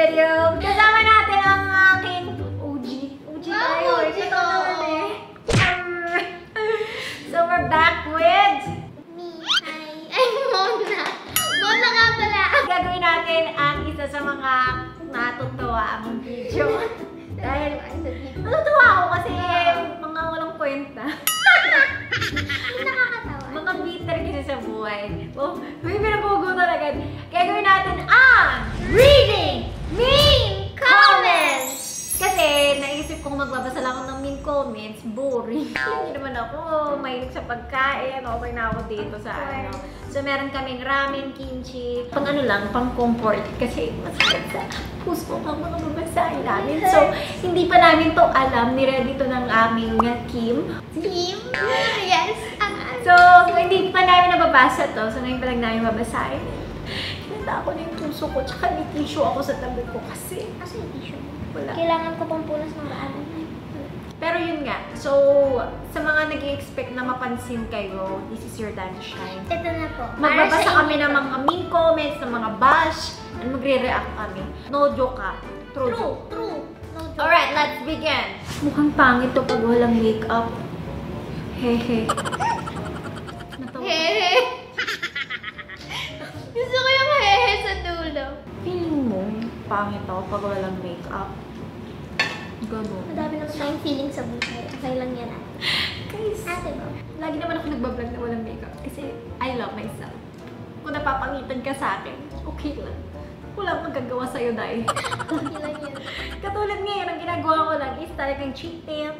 video. Kasama natin ang aking OG. OG tayo. OG Ito naman eh. so we're back with... Me. Hi. Ay, Mona. Mona nga pala. Gagawin natin ang isa sa mga natutuwa ang video. Dahil natutuwa ako kasi mga walang kwenta. Nakakatawa. Mga bitter kasi sa buhay. Oh, may pinagugutan agad. Gagawin natin ang reading mean comments! Kasi naisip kong magbabasa lang ako ng mean comments, boring. Hindi naman ako mahilig sa pagkain. Okay na ako dito sa ano. So meron kaming ramen, kimchi, pang ano lang, pang comfort. Kasi masakit sa puso ang mga babasahin namin. So hindi pa namin to alam. Niready to ng aming Kim. Team. Yes. So, hindi pa namin nababasa to. So, ngayon pa lang namin babasahin. Kinanta ako na yung puso ko. Tsaka may tissue ako sa tabi ko kasi Kasi yung tissue mo. wala. Kailangan ko pang punas ng raanan. Pero yun nga. So, sa mga nag expect na mapansin kayo, this is your time to shine. Ito na po. Magbabasa kami ng mga mean comments, ng mga bash, and magre-react kami. No joke ka. True, True. joke. True. No joke. Alright, let's begin. Mukhang pangit to pag walang makeup. Hehe. Pangit ako pag walang makeup. Ganun. Madami naman tayong feeling sa buhay. Okay lang yan. Guys, Ate mo. lagi naman ako nagbablog na walang makeup kasi I love myself. Kung napapangitan ka sa akin, okay lang. Wala akong magagawa sa'yo, Day. Okay lang yan. Katulad ngayon, ang ginagawa ko lang is talagang cheat tip.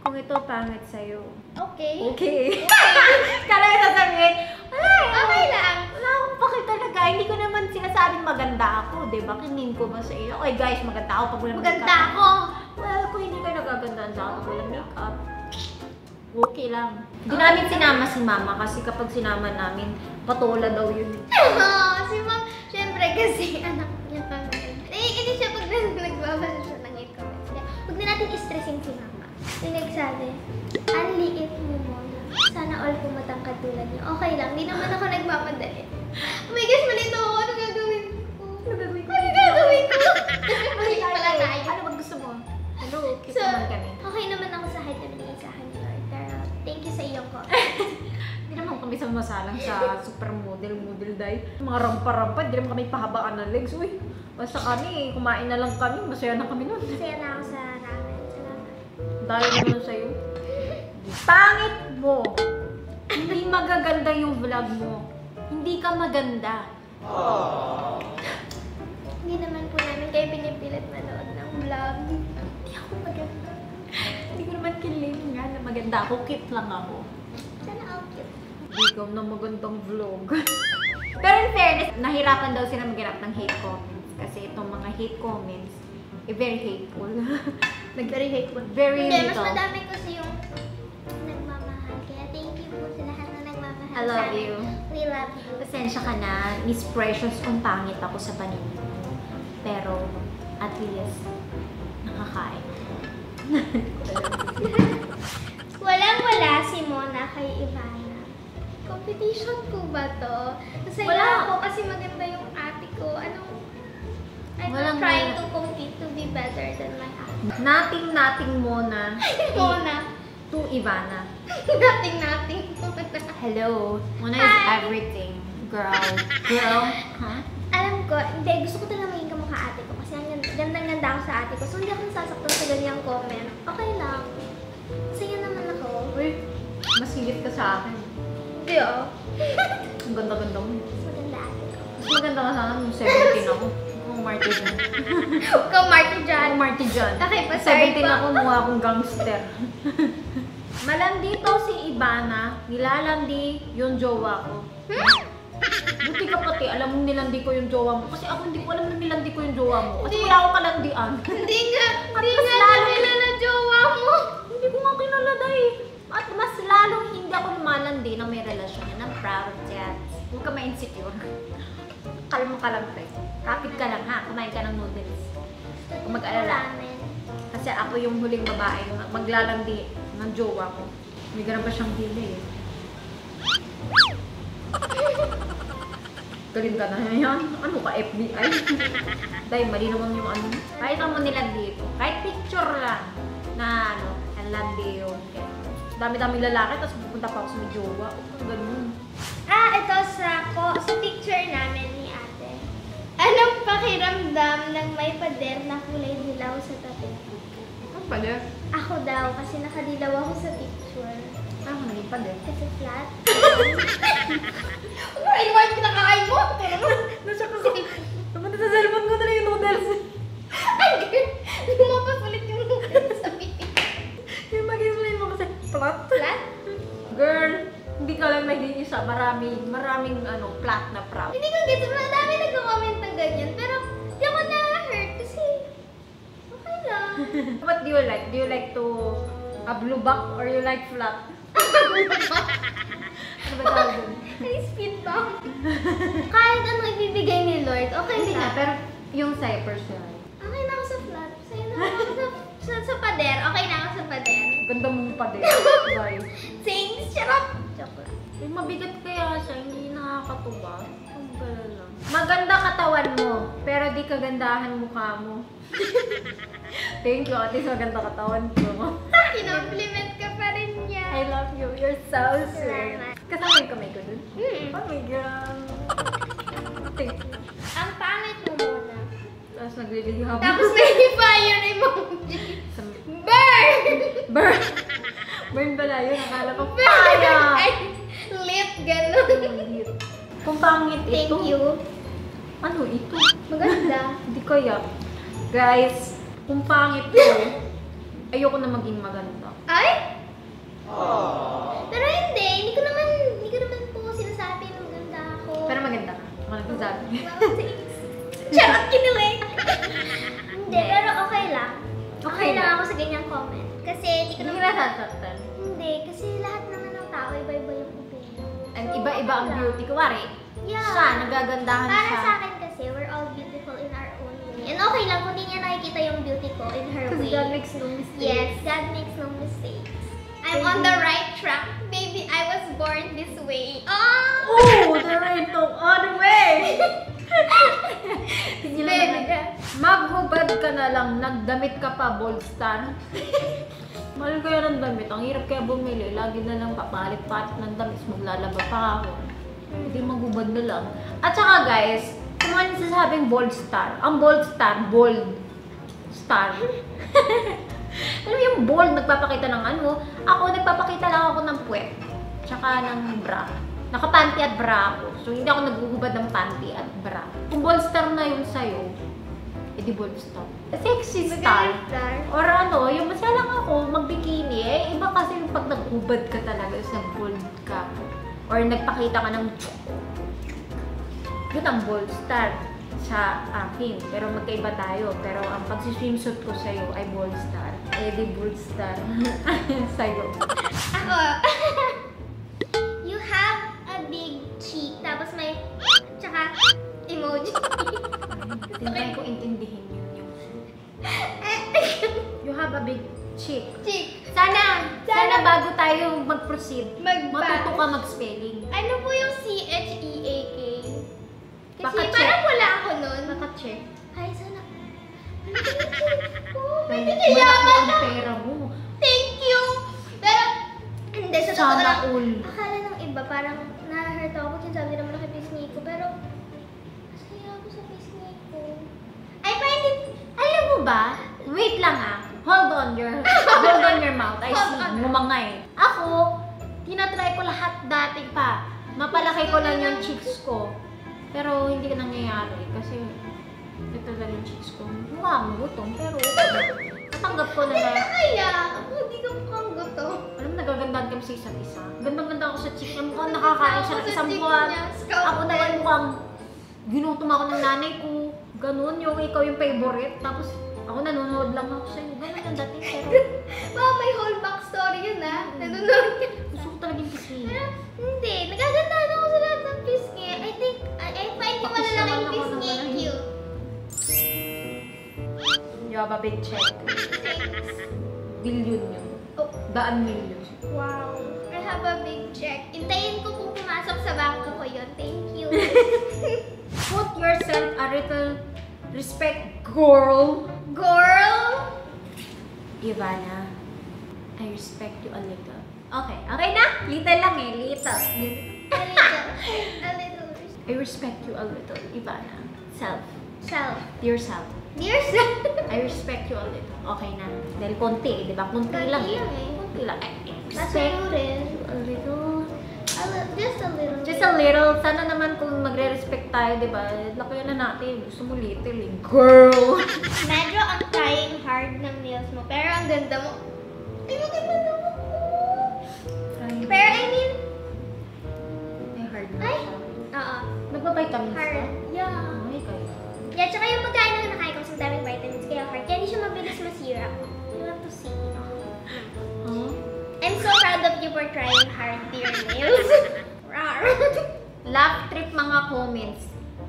Kung ito pangit sa'yo. Okay. Okay. Kala yung sasabihin, wala eh. Okay lang. Wala akong paki talaga. Hindi ko naman sinasabing maganda ako, di ba? Kinin ko ba sa iyo? Okay guys, maganda ako pag walang Maganda makeup. ako. Well, kung hindi ka nagagandaan sa ako walang makeup, okay lang. Hindi namin sinama si mama kasi kapag sinama namin, patola daw yun. si ma'am, syempre kasi anak niya pa. Eh, hindi siya pag nagbabasa siya ng comments niya. Huwag na natin istressin si mama. Yung nagsabi, ang liit mo muna. Sana all pumatang katulad niyo. Okay lang, di naman ako nagmamadali. Oh my gosh, malito ako. Pala tayo. Ano bang gusto mo? Hello, cute So, naman kami. okay naman ako sa height na binigay sa akin Lord. Pero, thank you sa iyong comment. Hindi naman kami sa masalang sa supermodel, model dahil mga rampa-rampa, hindi naman kami pahabaan ng legs. Uy, basta kami, kumain na lang kami, masaya na kami nun. Masaya na ako sa ramen. Salamat. Dahil naman sa'yo. Pangit mo! Hindi magaganda yung vlog mo. Hindi ka maganda. Hindi naman po namin kayo pinipilit manood ng vlog. Hindi ako maganda. Hindi ko naman kilig nga na maganda ako. Cute lang ako. Sana all cute. Ikaw na magandang vlog. Pero in fairness, nahirapan daw sila maghanap ng hate comments. Kasi itong mga hate comments, eh, very hateful. Nag- Very hateful. Very Hindi, mas madami kasi yung nagmamahal. Kaya thank you po sa lahat na nagmamahal I love you. We love you. Pasensya ka na, Miss Precious, kung pangit ako sa paningin. Pero, at least, nakakain. Walang-wala si Mona kay Ivana. Competition po ba to? Masaya Wala. ako kasi maganda yung ate ko. Anong... I'm Walang trying to compete to be better than my ate. Nating-nating Mona Mona. to Ivana. Nothing, nothing. Hello. Mona is Hi. everything. Girl. Girl. Huh? Mas higit ka sa akin. Hindi oh. Ang ganda-ganda mo. Mas maganda ate ko. Mas maganda ka sana nung 17 ako. Kung Marty John. Huwag kang Marty dyan. Kung Marty John. Okay, pa, sorry 17 po. ako, mukha akong gangster. Malandi to si Ibana, nilalandi yung jowa ko. Hmm? Buti ka pati, alam mo nilandi ko yung jowa mo. Kasi ako hindi ko alam na nilandi ko yung jowa mo. Kasi Hindi. wala akong kalandian. Hindi nga, hindi nga lalo- nila na jowa mo. hindi ko nga kilala dahil. At mas lalong hindi ako lumalandi na may relasyon. And I'm proud of that. Huwag ka ma-insecure. Kalma ka lang, pre. Kapit ka lang ha. Kumain ka ng noodles. Huwag mag-alala. Kasi ako yung huling babae mag- maglalandi ng jowa ko. May ganun pa siyang hili eh. Galing ka na yan. Ano ka, FBI? Dahil mali naman yung ano. Kahit mo nila dito. Kahit picture lang na ano, ang landi yun. Kaya, Dami-dami lalaki, tapos pupunta pa ako sa may jowa. Ang ganun. Ah, ito sa ko sa picture namin ni ate. Anong pakiramdam ng may pader na kulay dilaw sa tabi? Ano pala? Ako daw, kasi nakadilaw ako sa picture. Ah, naging pala. Kasi flat. Ano, ay, why pinakain mo? Nasa ko. Napunta sa cellphone ko na lang yung noodles. Ay, lumabas ulit yung noodles sa picture. Yung mag-explain plot. Flat? Girl, hindi ka lang nag-iisa. Maraming, maraming ano, plot na proud. Hindi ko gets, madami nagko-comment ng ganyan, pero di ako na-hurt kasi okay lang. What do you like? Do you like to a blue back or you like flat? Ano ba tawag dun? Ay, speed bump. Kahit ano ibibigay ni Lord, okay lang. pero yung sa'yo personal. Sa flat. Sa'yo na ako sa, sa, sa pader. Okay na ako sa pader. Ganda mong pa din. Bye. Thanks, charot. Joke lang. Eh, mabigat kaya siya, hindi nakakatuwa. Ang gala lang. Maganda katawan mo, pero di kagandahan mukha mo. Thank you, ate, sa ganda katawan ko. Kinompliment ka pa rin niya. I love you. You're so sweet. Kasama yung kamay ko dun. Hmm. Oh my God. Thank you. Ang pangit mo muna. Tapos naglilihab. Tapos may fire emoji. Sa- Burn! Burn! Burn pala yun. Akala ko Burn! fire! Lip, ganun. Kung pangit Thank ito. you. Ano ito? Maganda. Hindi kaya. Guys, kung pangit to, ayoko na maging maganda. Ay? Pero hindi, hindi ko naman, hindi ko naman po sinasabi na maganda ako. Pero maganda ka. Ako nagsasabi. Wow, thanks. Charot, kinilig. Hindi, pero okay lang. Okay, Okay lang lang. ako sa ganyang comment. Kasi hindi ko Hindi naman... ka nasasaktan. Hindi, kasi lahat naman ng tao, iba-iba yung opinion. And So, iba-iba ang beauty. Kuwari, Yeah. siya, nagagandahan Para siya. sa akin kasi, we're all beautiful in our own way. And okay lang kung hindi niya nakikita yung beauty ko in her Because way. God makes no mistake. Yes, God makes no mistakes. I'm on the right track. Baby, I was born this way. Oh! Oh, the right of other way! Hindi lang Baby. naman. Maghubad ka na lang, nagdamit ka pa, bold star. Mahal ko yan ng damit. Ang hirap kaya bumili. Lagi na lang papalit-palit ng damit. Maglalaba pa ako. Hindi maghubad na lang. At saka guys, kung ano sasabing bold star, ang bold star, bold star. Alam yung bold, nagpapakita ng ano. Ako, nagpapakita lang ako ng puwet. Tsaka ng bra. Nakapanty at bra ako. So, hindi ako naguhubad ng panty at bra. Kung bold star na yun sa'yo, edi bold star. Sexy star. Or ano, yung masaya lang ako, magbikini. Eh, iba kasi yung pag naghubad ka talaga, is nag-bold ka. Or nagpakita ka ng yun ang bold star sa akin. Pero magkaiba tayo. Pero ang pag-swimsuit ko sa'yo ay bold star. Eh, di bold star. sa'yo. Ako. you have a big cheek. Tapos may, tsaka, emoji. Tinry ko You have a big cheek. cheek. Sana, sana, Sana- bago tayo mag-proceed, Mag- matuto ka mag-spelling. Ano po yung C-H-E-A-K? Kasi Baka check. parang wala ako nun. Naka-check. Ay, sana. Ba Dahil binayaman malaki ang na. pera mo. Thank you! Pero, hindi, sa totoo lang. Akala ng iba, parang na-hurt ako kasi sabi naman na kay ko. Pero, masaya ako sa ko. I find it, Alam mo ba? Wait lang ah. Hold on your hold on your mouth. I see. Ngumangay. Ako, tinatry ko lahat dati pa. Mapalaki ko lang yung cheeks ko. Pero hindi ka nangyayari kasi ito lang yung cheeks ko. Mukha mo gutom pero natanggap ko na hindi na na kaya. Ako, hindi ko mukhang gusto. alam mo, nagagandahan kami sa isa't isa. Gandang-ganda ako sa cheeks. Ang mukhang nakakain siya ng isang buwan. niya, Ako naman mukhang ginutom ako ng nanay ko. Ganun, yung ikaw yung favorite. Tapos ako nanonood lang ako sa'yo. Ganun yung dating pero Wow, may whole backstory yun ah. Nanonood ka. gusto ko talagang pisngi. Pero, hindi. Nagagandahan ako sa lahat ng pisngi. I think, I, I find yung malalaking pisngi cute. You have a big check. Billion yun. Oh, Daan million. wow. I have a big check. Intayin ko kung pumasok sa bangko ko yun. Thank you. Put yourself a little respect, girl. Girl! Ivana, I respect you a little. Okay, okay na? Little lang eh, little. A little. A little. I respect you a little, Ivana. Self. Self. Dear self. Dear self. I respect you a little. Okay na. Dahil konti eh, di ba? Konti lang eh. eh. Konti lang. That's respect you a little. Just a little. Just a little. Sana naman kung magre-respect tayo, di ba? Laki na natin. Gusto mo little eh. Girl! Medyo ang trying hard ng nails mo, pero ang ganda mo. Ay, maganda na mo. Pero I mean, May hard na Ay! siya. oo. Nagpa-vitamins ka? Yeah. Ay, kaya. Yeah, tsaka yung pagkain na nakain ko sa daming vitamins, kaya hard. Kaya hindi siya mabilis masira. You want to see. Huh? I'm so proud of you for trying hard to your nails. Laugh trip mga comments.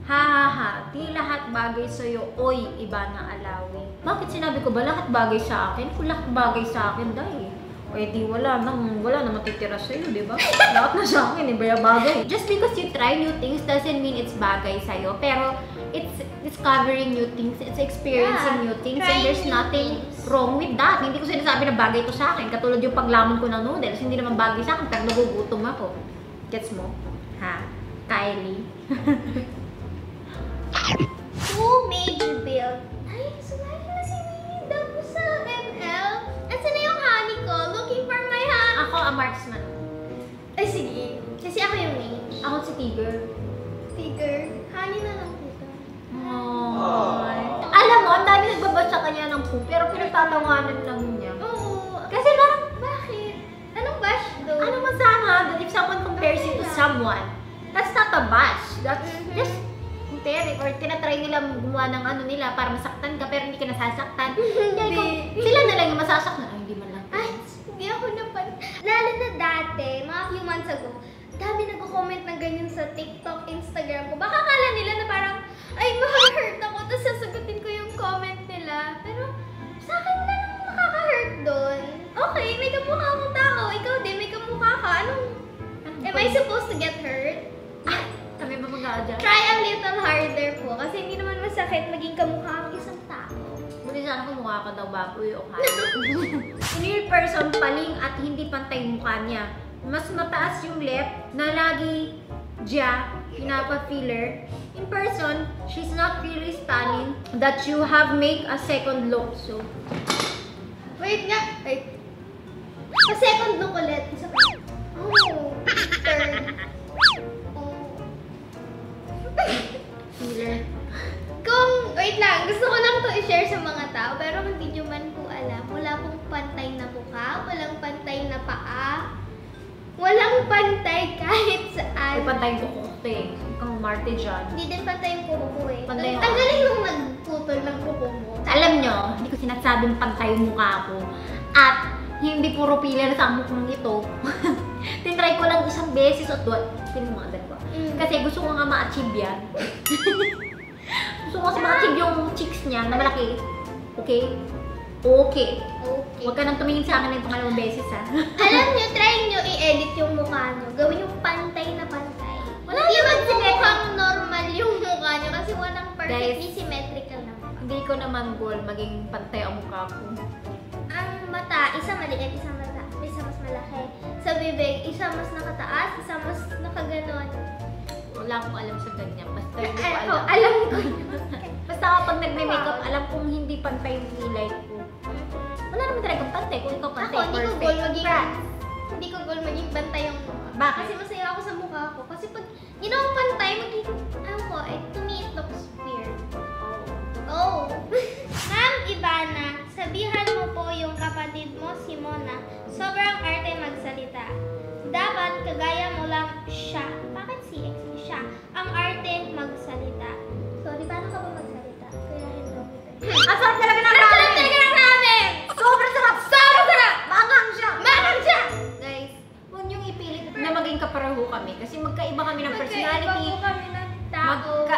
Ha ha ha, di lahat bagay sa'yo, oy, iba na alawi. Bakit sinabi ko ba lahat bagay sa akin? Kung lahat bagay sa akin, dahil. O di wala nang, wala na matitira sa'yo, di ba? lahat na sa akin, iba yung bagay. Just because you try new things doesn't mean it's bagay sa'yo. Pero, it's discovering new things, it's experiencing Yeah, new things, and there's nothing things. wrong with that. Hindi ko sinasabi na bagay to sa akin. Katulad yung paglamon ko ng noodles, hindi naman bagay sa akin, pero nagugutom ako. Gets mo? Ha? Kylie. Who made you build? Ay, sumali na si Linda po sa ML. Asan na yung honey ko? Looking for my honey. Ako ang marksman. Ay, sige. Kasi ako yung mage. Ako si Tiger. Tiger. Honey na lang dito. Ay. Alam mo, ang dami nagbabas sa kanya ng poop, pero pinagtatawanan lang someone, that's not a bash. That's Mhm. just comparing or tinatry nilang gumawa ng ano nila para masaktan ka pero hindi ka nasasaktan. Kaya Hindi. kung sila na lang yung masasaktan, ay hindi man lang. Ay, hindi ako napan. Lalo na dati, mga few months ago, dami nagko-comment ng ganyan sa TikTok, Instagram ko. Baka kala nila na parang, ay, ma-hurt am I supposed to get hurt? Kami ba mag-a-adjust? Try a little harder po. Kasi hindi naman masakit maging kamukha ang isang tao. Buti sana kung mukha ka daw baboy o kaya. In real person, paling at hindi pantay mukha niya. Mas mataas yung left na lagi Jia, pinapa-filler. In person, she's not really stunning that you have make a second look. So, Wait nga. Wait. Pa second look ulit. Isa pa. Kung, wait lang, gusto ko lang to i-share sa mga tao, pero hindi nyo man po alam, wala pong pantay na mukha, walang pantay na paa, walang pantay kahit Ay, saan. pantay ko ko eh. Ikaw, Marte dyan. Hindi din pantay yung kuko ko eh. Pantay yung- Ang galing nung nagputol ng kuko mo. Alam nyo, hindi ko sinasabing pantay yung mukha ko. At hindi puro filler sa mukhang ito. Tinry ko lang isang beses at mo agad ko. Mm. Kasi gusto ko nga ma-achieve yan. gusto ko kasi ma-achieve yung cheeks niya na malaki. Okay? Okay. Okay. Huwag ka nang tumingin sa akin ng pangalawang beses ha. Alam nyo, try nyo i-edit yung mukha nyo. Gawin yung pantay na pantay. Wala Hindi mukhang normal yung mukha nyo kasi walang perfectly Guys. symmetrical na mukha. Hindi ko naman goal maging pantay ang mukha ko. Ang mata, isa maliit, isa malaki. Sa bibig, isa mas nakataas, isa mas nakaganon. Wala akong alam sa ganyan. Basta hindi ko alam. oh, alam ko. Basta kapag nagme-makeup, alam kong hindi pantay yung kilay ko. Wala naman talagang pantay. Kung ikaw Ako, pantay, hindi ko goal maging, hindi ko goal maging bantay yung mukha. Bakit? Kasi masaya ako sa mukha ko. Kasi pag ginawang pantay, magiging, ano ko, eh, to me it looks weird. Oh. Ma'am Ivana, sabihan mo kapatid mo, si Mona, sobrang arte magsalita. Dapat kagaya mo lang siya. Bakit si X siya? Ang arte magsalita. Sorry, paano ka ba magsalita? Kaya hindi Ang sarap talaga ng Ang sarap ramen! talaga ng ramen! Sobrang sarap! Sobrang sarap! Mangang siya! Mangang siya! Guys, huwag niyong ipilit na maging kapareho kami kasi magkaiba kami ng personality. Magkaiba po kami ng tao. Magka...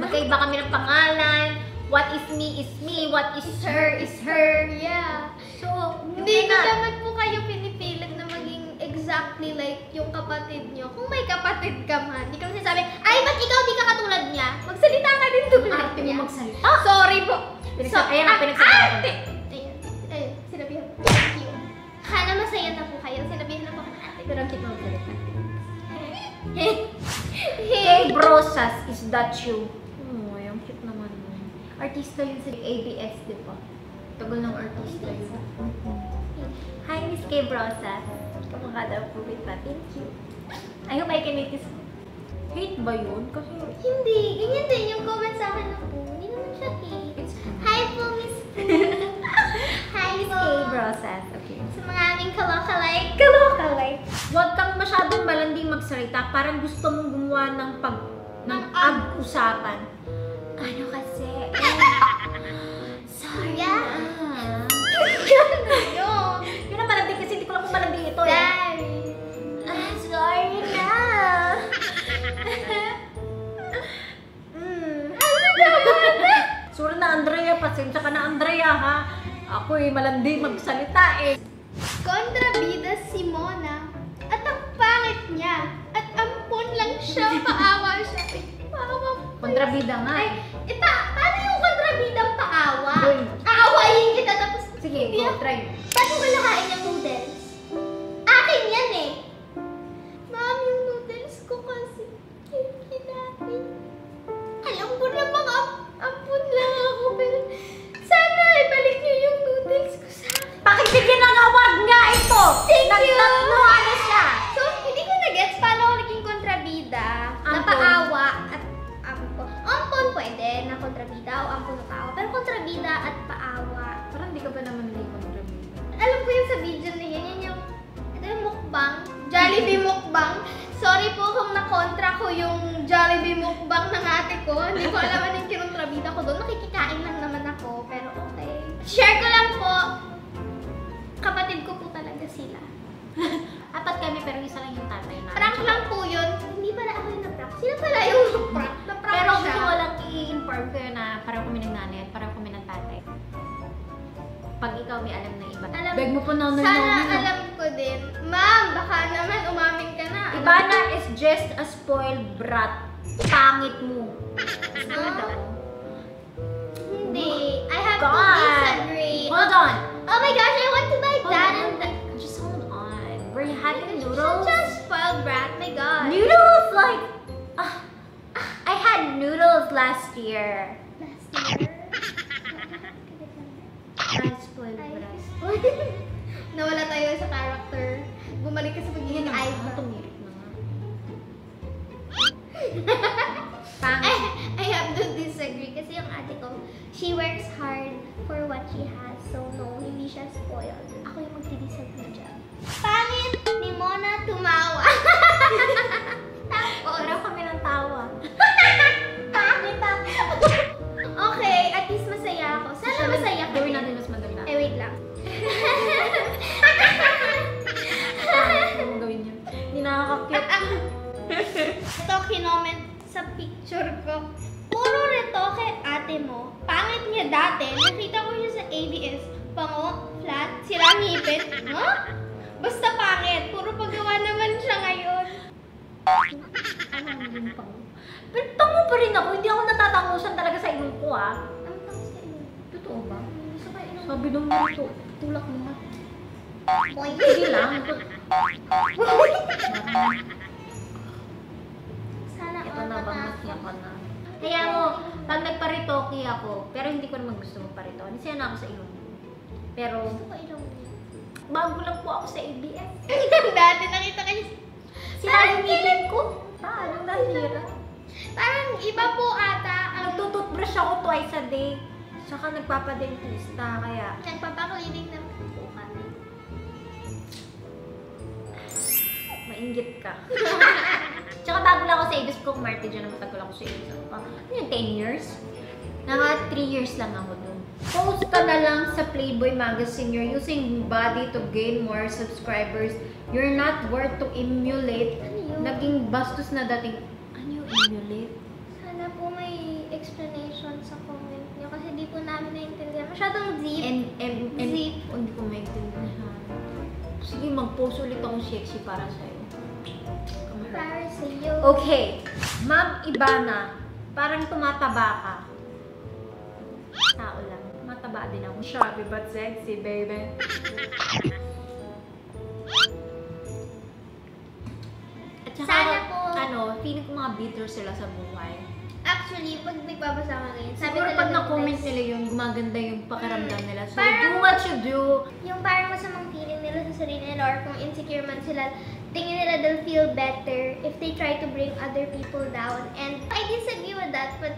Magkaiba kami ng pangalan. What is me is me. What is her is her. Yeah. So, Hindi ko na. naman po kayo pinipilit na maging exact exactly like yung kapatid nyo. Kung may kapatid ka man, di ka naman sinasabi, ay, ba't ikaw di ka katulad niya? Magsalita ka din tulad Arte niya. mo magsalita. Sorry po. Pinagsa- ayan ang ah, pinagsasabi ko. ate! Ayun, sinabihan ko. Thank you. Sana masaya na po kayo. Sinabihan na po ako ng ate. Pero ang cute mo magsalita. Hey. Brosas, is that you? Oh, ang cute naman mo. Artista yun sa ABS, di ba? Tagal ng artista yun. Hi, Miss Kay Brosas. Kamukha daw po kita. Thank you. I hope I can make this. Hate ba yun? Kasi Hindi, ganyan din yung comment sa akin na po. Hindi naman siya hate. it's Hi po, Miss. Hi Miss po. Kay Brosas. Okay. Sa mga aming kalokalike. Kalokalike. Huwag kang masyadong malanding magsalita. Parang gusto mong gumawa ng pag ng Ng ag- ag-usapan. Ano Andrea, pasensya ka na Andrea ha. Ako eh, malandi magsalita eh. Kontrabida si Mona. At ang pangit niya. At ampon lang siya. Paawa siya. Ay, paawa. Kontrabida nga Ay, eh. ipa, paano yung kontrabidang paawa? Boy. Aawayin kita tapos Sige, go, try. Paano ko nakain yung noodles? Akin yan eh. Ma'am, yung noodles ko kasi kinain. Alam ko namang am ampun lang you! Nagtatlo ano siya? So, hindi ko na-gets paano ako naging kontrabida, Ampon. napaawa, at ampon. Ampon pwede na kontrabida o ampon na paawa. Pero kontrabida at paawa. Parang di ka ba naman hindi kontrabida? Alam ko yung sa video na yan, yan yung, ito yung mukbang, Jollibee mukbang. Sorry po kung nakontra ko yung Jollibee mukbang ng ate ko. Hindi ko alam anong kinontrabida ko doon. Nakikikain lang naman ako, pero okay. Share ko lang po, kapatid ko po talaga sila. Apat kami pero isa lang yung tatay na. Prank lang po yun. Hindi pala ako yung na-prank. Sila pala yung na-prank. Na-prank Pero siya. gusto ko lang i-inform ko yun na pareho kami ng nanay at pareho kami ng tatay. Pag ikaw may alam na iba. Alam- Beg mo po na Sana alam ko din. Ma'am, baka naman umamin ka na. Ivana is just a spoiled brat. Pangit mo. Ako. Hindi. I have to God. disagree. Hold on. Oh my gosh, I having noodles. Such a spoiled brat. My God. Noodles like... ah, I had noodles last year. Last year. I spoiled brat. Nawala tayo sa character. Bumalik ka sa pagiging na Iva. na nga. Pangit. Kasi yung ate ko, she works hard for what she has. So no, hindi siya spoiled. Ako yung magdi-disagree dyan. Pangit ni Mona tumawa. Tapos, Pareho kami ng tawa. pangit ako. okay, at least masaya ako. Sana masaya ka. Gawin natin mas maganda. Eh, wait lang. Ano gawin yun? Hindi nakaka-cute. Ito, kinoment sa picture ko. Puro retoke ate mo. Pangit niya dati. Nakita ko siya sa ABS. Pango, flat, sira ngipin. Huh? Basta pangit. Puro paggawa naman siya ngayon. Ano? Pero tango pa rin ako. Hindi ako natatangusan talaga sa ilong ko ah. Ang tawag sa. Totoo ba? Sabi nung nito, tulak mo nga. Boy. Sige lang. Ito, Sana ito na ba ka na. Kaya mo, pag nagparitoki ako, pero hindi ko naman gusto magparito. Nisaya na ako sa ilong. Pero, Gusto ko inom. bago lang po ako sa ABS. dati nakita kayo. Sira yung ngipin ko. Paano nasira? Parang iba po ata ang Nagtututbrush ako twice a day. Saka nagpapadentista, kaya nagpapaklinik ng po kami. mainggit ka. Tsaka bago lang ako sa ABS ko, Marte dyan matagal ako sa ABS. Ano pa? Ano yun, 10 years? Naka 3 years lang ako dun. Post ka na lang sa Playboy magazine. You're using body to gain more subscribers. You're not worth to emulate. Ano yun? Naging bastos na dating. Ano yung emulate? Sana po may explanation sa comment niyo kasi di po namin naintindihan. Masyadong deep. And, and, and, Zip. oh, hindi ko maintindihan. Sige, mag-post ulit akong sexy para sa'yo. Para sa'yo. Okay. Ma'am Ibana, parang tumataba ka. Tao lang. Mataba din ako. Shabby but sexy, baby. At saka, Sana po- ano, feeling ko mga bitter sila sa buhay. Actually, pag nagbabasa ka ngayon, sabi Siguro pag na-comment nila yun, gumaganda yung pakiramdam nila. So, Parang- do what you do. yung parang masamang feeling nila sa sarili nila or kung insecure man sila, tingin nila they'll feel better if they try to bring other people down. And I disagree with that, but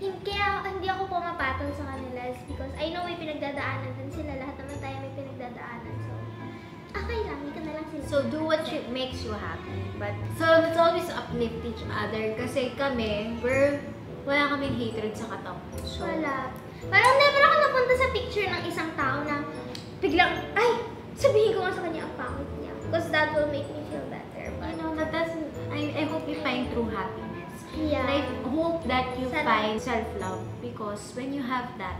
kaya hindi ako pumapatol sa kanila is because I know may pinagdadaanan din sila. Lahat naman tayo may pinagdadaanan. So, okay lang, hindi ka na lang sila. So, do what you, makes you happy. But, so, let's always uplift each other. Kasi kami, we're, wala kaming hatred sa katawan. So, Wala. Parang never ako napunta sa picture ng isang tao na biglang, ay, sabihin ko nga sa kanya ang pangit niya. Because that will make me feel better. you But, know, that doesn't, I, I hope you find true happiness. Yeah. And I hope that you Sana. find self-love. Because when you have that,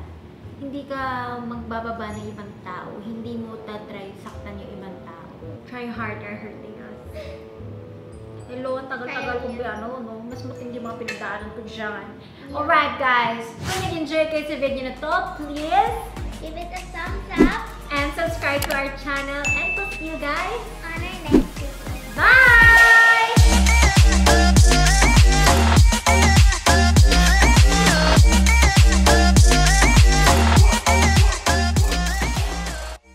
hindi ka magbababa ng ibang tao. Hindi mo tatry saktan yung ibang tao. Try harder hurting us. Hello, ang tagal-tagal yan. ano, no? Mas matindi mga pinagdaanan ko dyan. Alright, guys. Kung nag-enjoy kayo sa video na to, please Give it a thumbs up and subscribe to our channel. And we'll see you guys. on our next video. Bye!